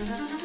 Mm-hmm.